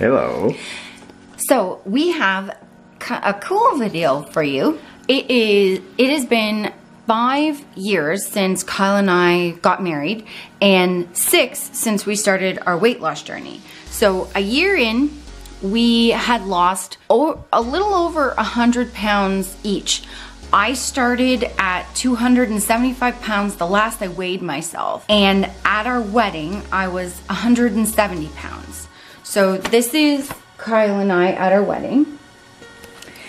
Hello. So we have a cool video for you. It is. It has been five years since Kyle and I got married, and six since we started our weight loss journey. So a year in, we had lost a little over a hundred pounds each. I started at 275 pounds the last I weighed myself. And at our wedding, I was 170 pounds. So this is Kyle and I at our wedding.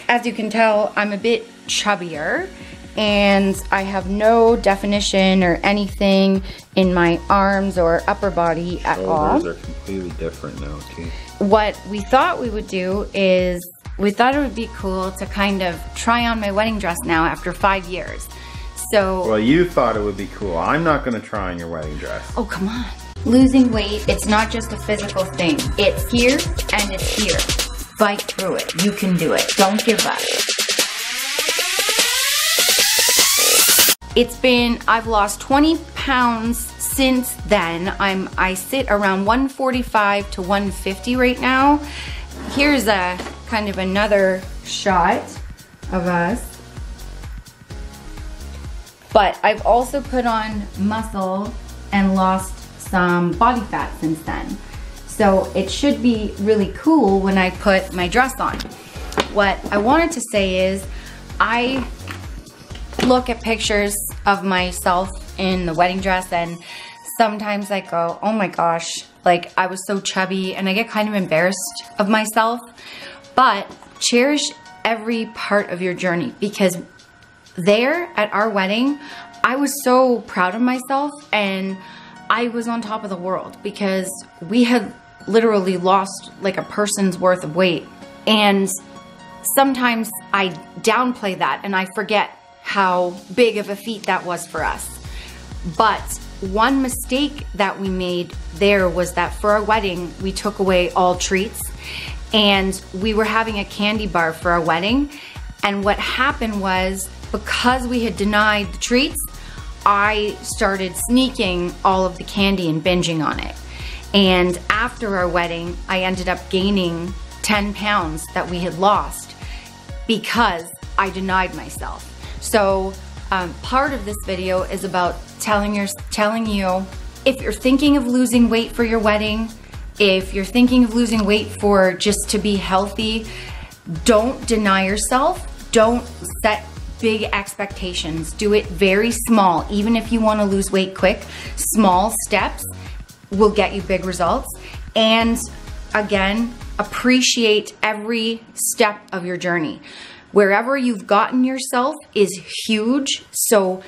As you can tell, I'm a bit chubbier and I have no definition or anything in my arms or upper body at Shoulders all. are completely different now too. What we thought we would do is we thought it would be cool to kind of try on my wedding dress now after five years. So, Well, you thought it would be cool. I'm not going to try on your wedding dress. oh, come on. Losing weight, it's not just a physical thing. It's here and it's here. Fight through it. You can do it. Don't give up. It's been, I've lost 20 pounds since then. I'm, I sit around 145 to 150 right now. Here's a kind of another shot of us. But I've also put on muscle and lost some body fat since then. So it should be really cool when I put my dress on. What I wanted to say is I look at pictures of myself in the wedding dress and sometimes I go, oh my gosh, like I was so chubby and I get kind of embarrassed of myself. But cherish every part of your journey because there at our wedding, I was so proud of myself and I was on top of the world because we had literally lost like a person's worth of weight. And sometimes I downplay that and I forget how big of a feat that was for us. But one mistake that we made there was that for our wedding, we took away all treats and we were having a candy bar for our wedding. And what happened was because we had denied the treats, I started sneaking all of the candy and binging on it. And after our wedding, I ended up gaining 10 pounds that we had lost because I denied myself. So um, part of this video is about telling your telling you if you're thinking of losing weight for your wedding, if you're thinking of losing weight for just to be healthy, don't deny yourself. Don't set big expectations. Do it very small. Even if you want to lose weight quick, small steps will get you big results. And again, appreciate every step of your journey. Wherever you've gotten yourself is huge. So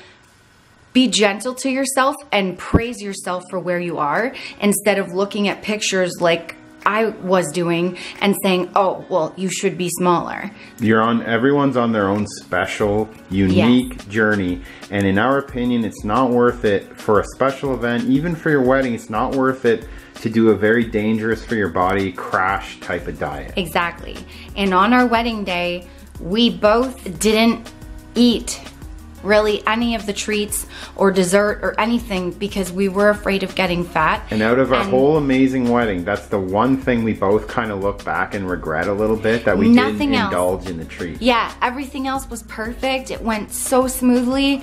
be gentle to yourself and praise yourself for where you are instead of looking at pictures like I was doing and saying, oh, well, you should be smaller. You're on, everyone's on their own special, unique journey. And in our opinion, it's not worth it for a special event, even for your wedding, it's not worth it to do a very dangerous for your body crash type of diet. Exactly. And on our wedding day, we both didn't eat really any of the treats or dessert or anything because we were afraid of getting fat. And out of our And- whole amazing wedding, that's the one thing we both kind of look back and regret a little bit that we Nothing didn't else. indulge in the treats. Yeah, everything else was perfect. It went so smoothly,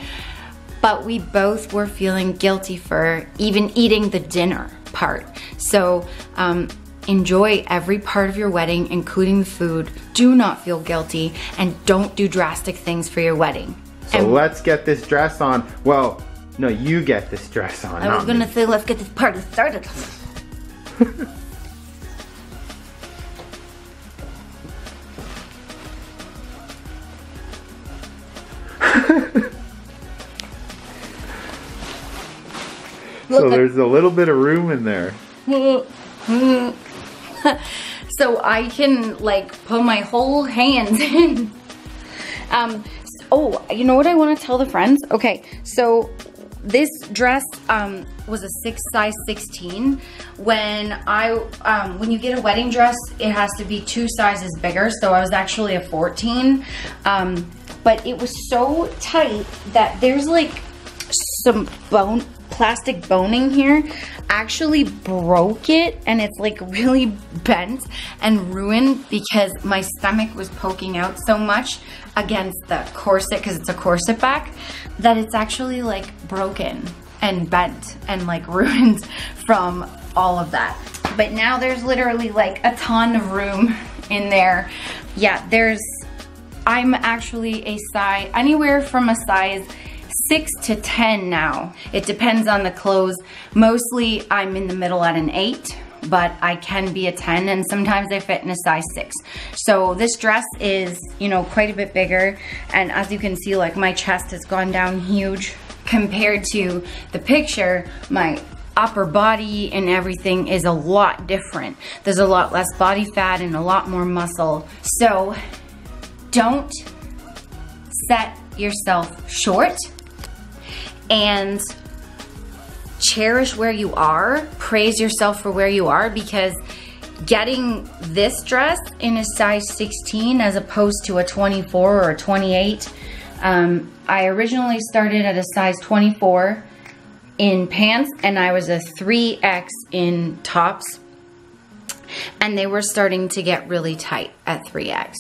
but we both were feeling guilty for even eating the dinner part. So, um, enjoy every part of your wedding, including the food. Do not feel guilty and don't do drastic things for your wedding. So And let's get this dress on. Well, no, you get this dress on. I was gonna me. say, let's get this party started. So there's a little bit of room in there. so I can like put my whole hand in. Um, oh, you know what I want to tell the friends? Okay, so this dress um, was a six size 16. When I um, when you get a wedding dress, it has to be two sizes bigger. So I was actually a 14. Um, but it was so tight that there's like some bone plastic boning here actually broke it and it's like really bent and ruined because my stomach was poking out so much against the corset because it's a corset back that it's actually like broken and bent and like ruined from all of that. But now there's literally like a ton of room in there. Yeah, there's, I'm actually a size, anywhere from a size six to 10 now. It depends on the clothes. Mostly I'm in the middle at an eight, but I can be a 10 and sometimes I fit in a size six. So this dress is, you know, quite a bit bigger. And as you can see, like my chest has gone down huge compared to the picture. My upper body and everything is a lot different. There's a lot less body fat and a lot more muscle. So don't set yourself short and cherish where you are, praise yourself for where you are because getting this dress in a size 16 as opposed to a 24 or a 28, um, I originally started at a size 24 in pants and I was a 3X in tops and they were starting to get really tight at 3X.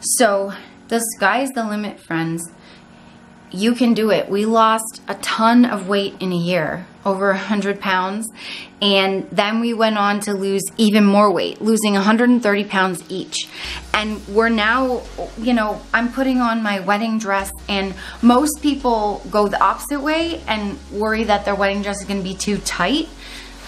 So the sky's the limit, friends you can do it. We lost a ton of weight in a year, over 100 pounds. And then we went on to lose even more weight, losing 130 pounds each. And we're now, you know, I'm putting on my wedding dress, and most people go the opposite way and worry that their wedding dress is gonna be too tight.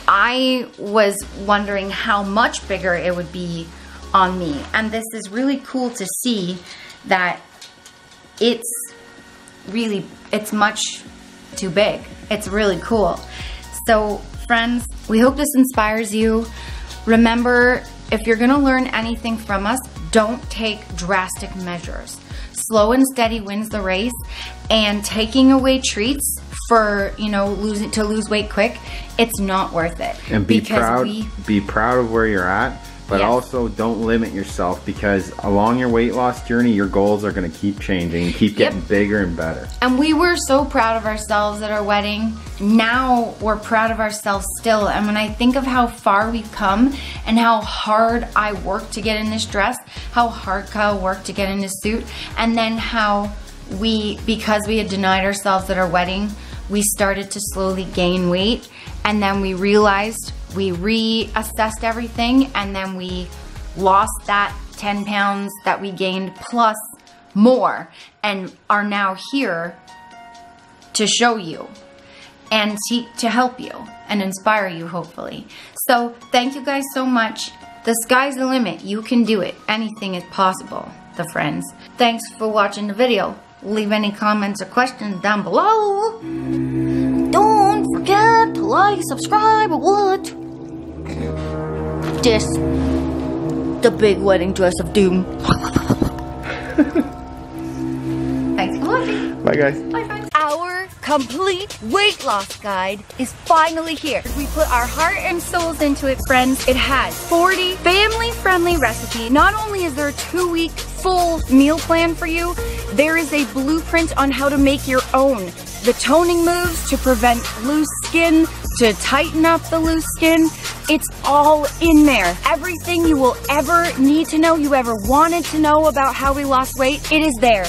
I was wondering how much bigger it would be on me. And this is really cool to see that it's really, it's much too big. It's really cool. So friends, we hope this inspires you. Remember, if you're gonna learn anything from us, don't take drastic measures. Slow and steady wins the race and taking away treats for, you know, losing to lose weight quick, it's not worth it. And be proud we, be proud of where you're at but yes. also don't limit yourself because along your weight loss journey, your goals are going to keep changing keep getting yep. bigger and better. And we were so proud of ourselves at our wedding. Now we're proud of ourselves still. And when I think of how far we've come and how hard I worked to get in this dress, how hard Kyle worked to get in this suit, and then how we, because we had denied ourselves at our wedding, we started to slowly gain weight. And then we realized we reassessed everything and then we lost that 10 pounds that we gained plus more and are now here to show you and to, to help you and inspire you hopefully. So thank you guys so much. The sky's the limit. You can do it. Anything is possible, the friends. Thanks for watching the video. Leave any comments or questions down below. Don't forget to like, subscribe, or what? This, the big wedding dress of doom. Thanks for watching. Bye guys. Bye friends. Our complete weight loss guide is finally here. We put our heart and souls into it, friends. It has 40 family-friendly recipe. Not only is there a two-week full meal plan for you, there is a blueprint on how to make your own. The toning moves to prevent loose skin, to tighten up the loose skin. It's all in there. Everything you will ever need to know, you ever wanted to know about how we lost weight, it is there.